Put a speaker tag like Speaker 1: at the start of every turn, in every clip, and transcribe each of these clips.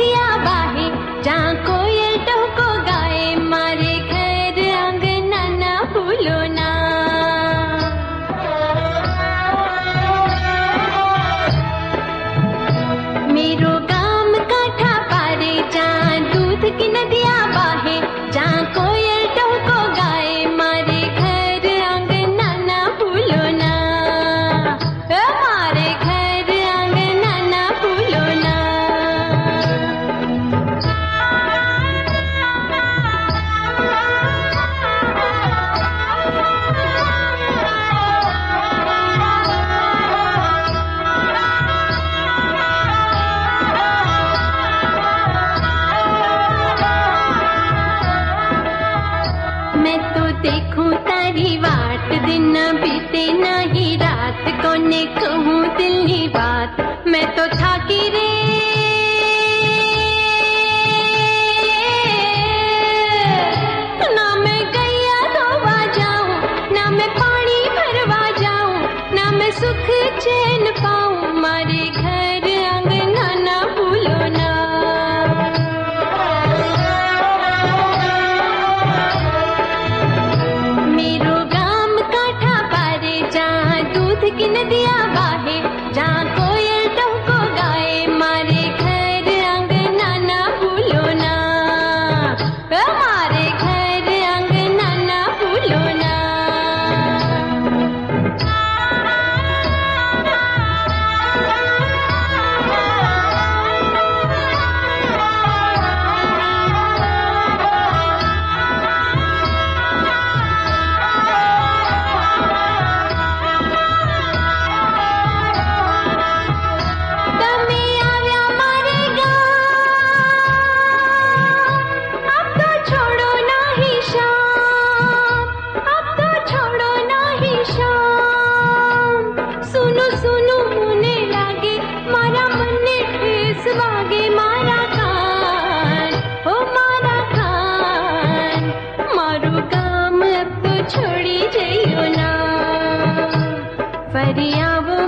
Speaker 1: दिया बाहें मैं तो देखूँ तारी बात दिन बीते ना ही रात। को ने कहूँ बात? मैं तो था कि रे। परियावो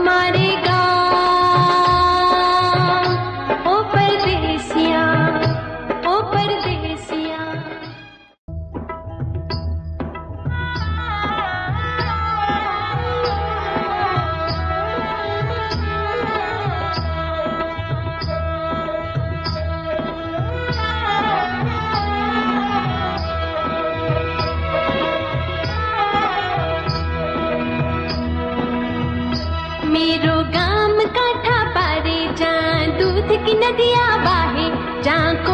Speaker 1: मेरो गाम काठा पारे जा दूध की नदिया बाहे जा को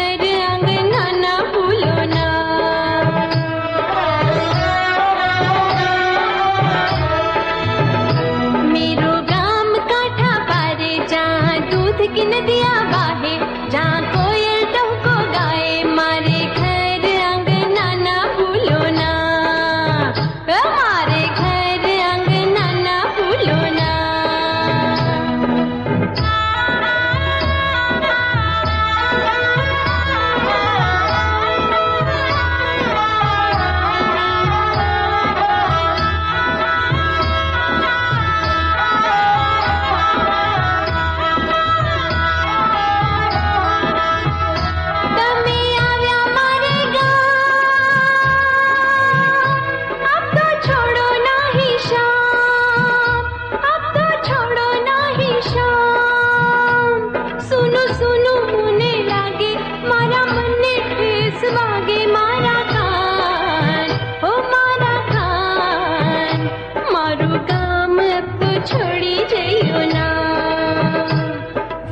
Speaker 1: दिया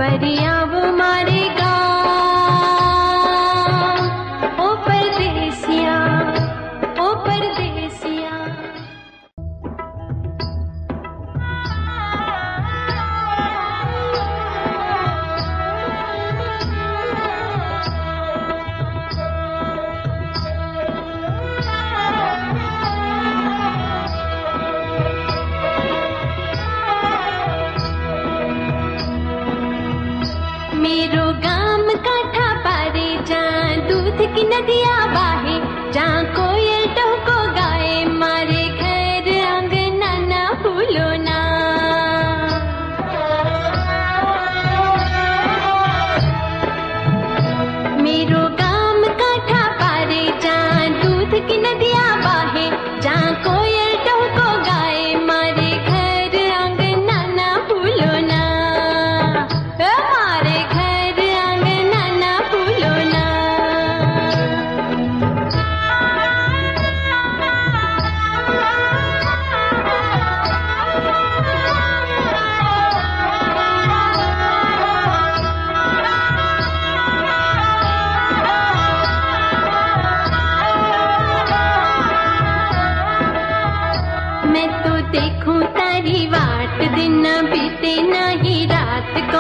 Speaker 1: परिया मेरो गाम का ठापा रे जा दूध की नदिया बाहे।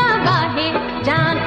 Speaker 1: लगा है जान